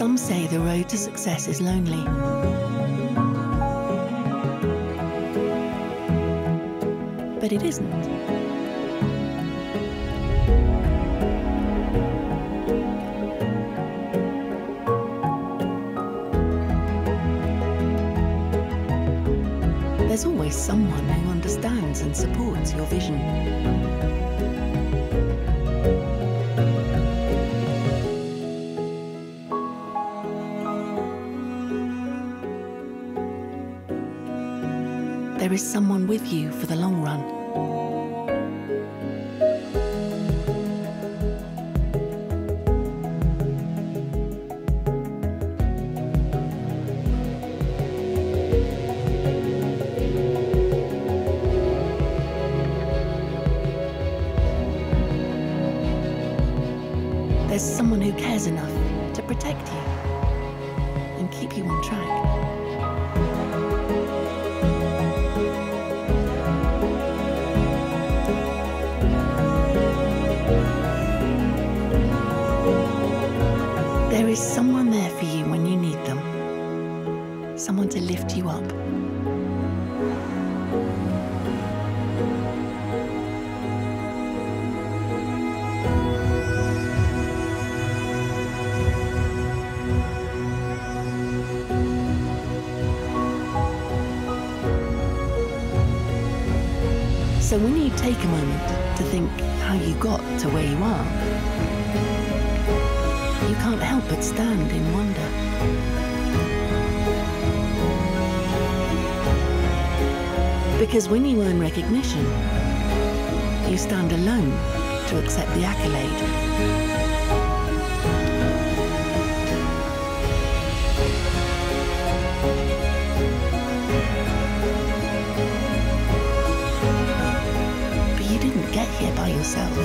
Some say the road to success is lonely. But it isn't. There's always someone who understands and supports your vision. There is someone with you for the long run. There's someone who cares enough to protect you and keep you on track. Is someone there for you when you need them. Someone to lift you up. So when you take a moment to think how you got to where you are, you can't help but stand in wonder. Because when you earn recognition, you stand alone to accept the accolade. But you didn't get here by yourself.